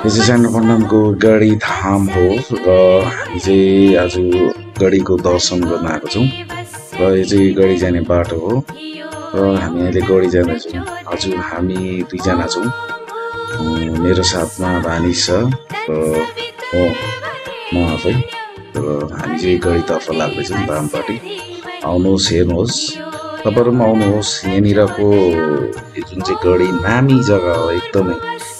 यो चाहिँ सानो पण्डमको गढी धाम हो र चाहिँ आज गढीको दर्शन गर्न आएको छौँ र यो चाहिँ गढी जाने बाटो हो र हामी अहिले गढी जाँदैछौँ हजुर हामी दुईजना छौँ। मेरो साथमा रानी छ र म म आफै। र हामी चाहिँ गढीतर्फ लाग्दैछौँ धामपट्टि आउनुहोस् हेर्नुहोस्। तपाईँहरू पनि आउनुहोस्। यहाँनिरको जुन चाहिँ गढी नामी जग्गा हो एकदमै।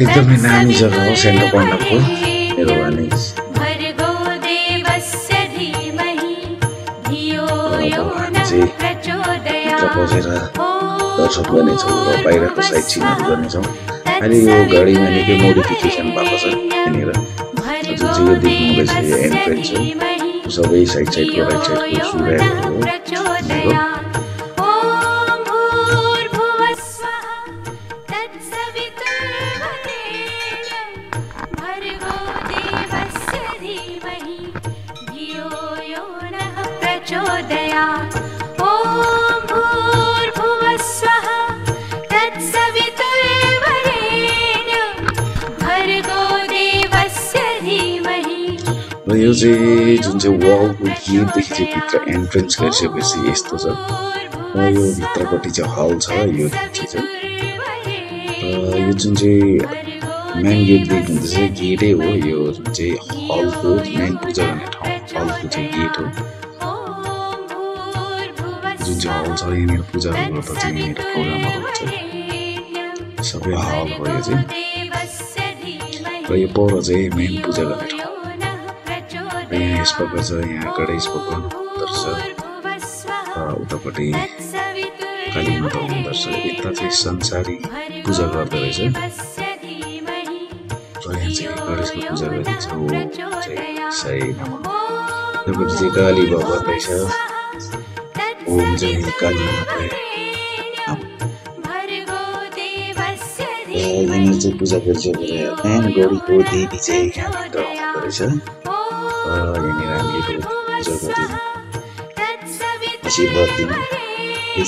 एकदमै नामी जग्गा हो सेन्टर पण्डमको मेरो भने बसेर दर्शन गर्नेछौँ र बाहिरको साइड सिनहरू गर्नेछौँ अहिले यो गाडीमा निकै मोडिफिकेसन भएको छ यहाँनिर जुन चाहिँ यो देख्नुहुँदैछ यो एन्ट्रेन्स हो सबै साइड साइडको राइट साइडको सुराहरू हो प्रचोदयात् ॐ भूर्भुवः स्वः तत्सवितुर्वरेण्यं भर्गो देवस्य धीमहि। यो चाहिँ जुन चाहिँ वालको गेटदेखि चाहिँ भित्र एन्ट्रेन्स गरिसकेपछि यस्तो छ र यो भित्रपट्टि चाहिँ हल छ यो चाहिँ र यो जुन चाहिँ मेन गेट गेटै हो यो जुन चाहिँ हलको मेन पूजा गर्ने ठाउँ हलको गेट हो। जुन चाहिँ हल छ यहाँनिर पूजाहरू गर्दा चाहिँ यहाँनिर प्रोग्रामहरू हुन्छ। सबै हल हो। यो चाहिँ र यो पर चाहिँ मेन पूजा गर्ने ठाउँ। र यहाँ यस प्रकार छ यहाँ गणेश भगवान् हुँदो रहेछ र उतापट्टि काली माता हुँदो रहेछ यता चाहिँ संसारी पूजा गर्दो रहेछ र यहाँ चाहिँ गणेशको पूजा गरिन्छ चाहिँ साई। नमः काली भगवान् रहेछ। ओम चाहिँ काली यहाँनिर चाहिँ पूजा गरिसकेर मेन गौरीको देवी चाहिँ रहेछ यहाँनिर हामीले पूजा गऱ्यौँ आशीर्वाद दिनु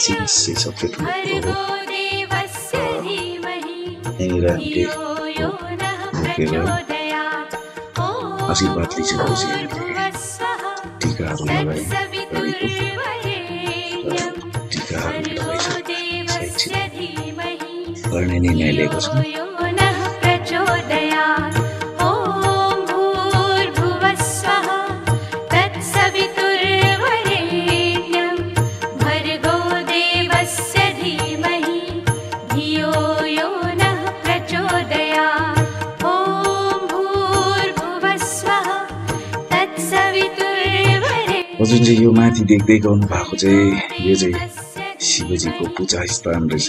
चाहिँ सबसे ठुलो कुरो हो। यहाँनिर हामीले आशीर्वाद लिइसकेपछि हामीले टिकाहरू लगायौँ गौरीको ॐ भूर्भुवः स्वः तत्सवितुर्वरेण्यं। जुन चाहिँ यो माथि देख्दै गर्नु भएको चाहिँ यो चाहिँ शिवजीको पूजा स्थान रहेछ।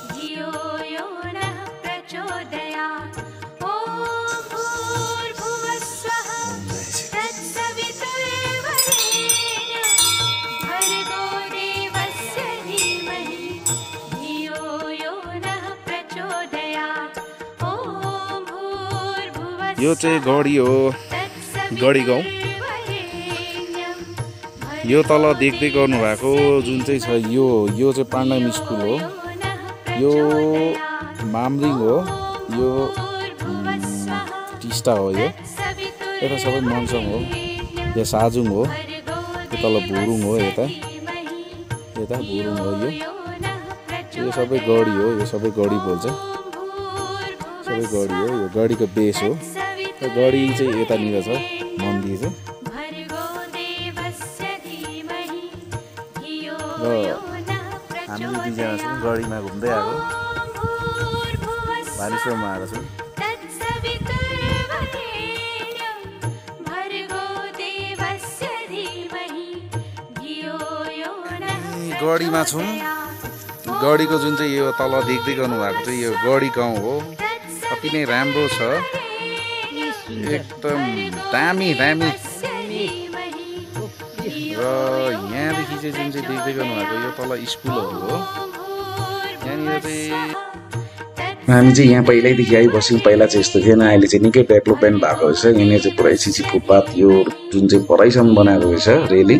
यो चाहिँ गढी हो। गढी गाउँ। यो तल देख्दै गर्नुभएको जुन चाहिँ छ यो यो चाहिँ पाण्डम स्कुल हो। यो मामरिङ हो। यो टिस्टा हो यो। यता सबै मन्सङ हो। यो साजुङ हो। यो तल भुरुङ हो यता। यता भुरुङ हो यो। यो सबै गढी हो। यो सबै गढी बोल्छ। सबै गढी हो। यो गढीको बेस हो। गढी चाहिँ यतानिर छ मन्दिर चाहिँ। हामी दुईजना छौँ गढीमा घुम्दै आएको। भानेश्वरमा आएको छौँ। गढीमा छौँ। गढीको जुन चाहिँ यो तल देख्दै गर्नुभएको चाहिँ यो गढी गाउँ हो। अति नै राम्रो छ। एकदम दामी दामी र यहाँदेखि चाहिँ जुन चाहिँ देख्दै गर्नुभएको यो तल स्कुलहरू हो यहाँनिर चाहिँ हामी चाहिँ यहाँ पहिल्यैदेखि आइबस्यौँ पहिला चाहिँ यस्तो थिएन अहिले चाहिँ निकै डेभलपमेन्ट भएको रहेछ यहाँनिर चाहिँ पुरै सिसी फुटपाथ यो जुन चाहिँ परैसम्म बनाएको रहेछ रेली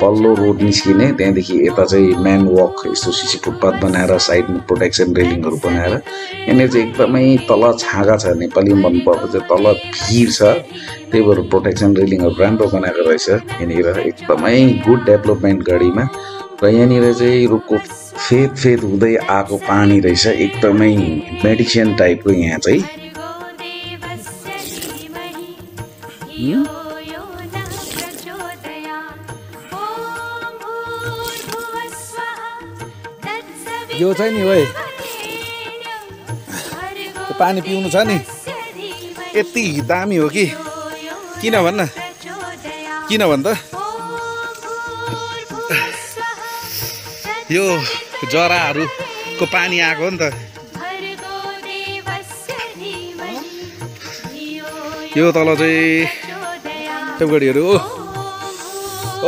पल्लो रोड निस्किने त्यहाँदेखि यता चाहिँ म्यान वक यस्तो सिसी फुटपाथ बनाएर साइडमा प्रोटेक्सन रेलिङहरू बनाएर यहाँनिर चाहिँ एकदमै तल छाँगा छ नेपाली मनपर्दो चाहिँ तल भिर छ त्यही भएर प्रोटेक्सन रेलिङहरू राम्रो बनाएको रहेछ यहाँनिर एकदमै गुड डेभलपमेन्ट गाडीमा र यहाँनिर चाहिँ रुखको फेद फेद हुँदै आएको पानी रहेछ एकदमै मेडिसिन टाइपको यहाँ चाहिँ यो चाहिँ नि त्यो पानी पिउनु छ नि। यति दामी हो कि? किन भन्न? किन भन् त? यो जराहरूको पानी आएको हो नि त। यो तल चाहिँ टोगडीहरू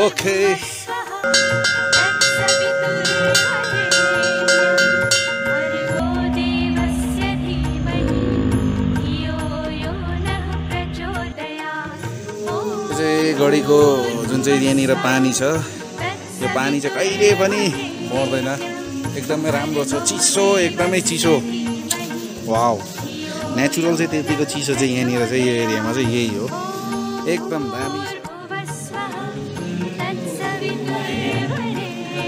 ओके। चाहिँ गढीको जुन चाहिँ यहाँनिर पानी छ यो पानी चाहिँ कहिले पनि मर्दैन। एकदमै राम्रो छ चिसो एकदमै चिसो। वाउ। नेचुरल चाहिँ त्यतिको चिसो चाहिँ यहाँनिर चाहिँ यो एरियामा चाहिँ यही हो। एकदम दामी छ।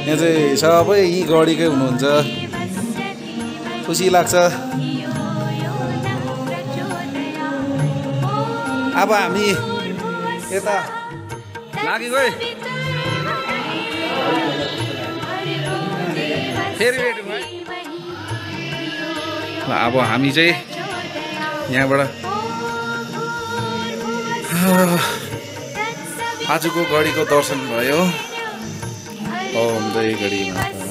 यहाँ चाहिँ सबै यी गढीकै हुनुहुन्छ। खुसी लाग्छ। अब हामी यता। लागेको है। फेरि भेटौँ है। ल अब हामी चाहिँ यहाँबाट आजको गढीको दर्शन भयो। ओम जय गढी माता।